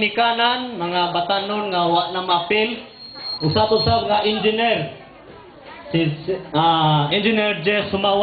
ni kanan mga batanon nga wa na mapil. Usat-usab nga engineer. Si, si- ah, Engineer Jess Sumawa.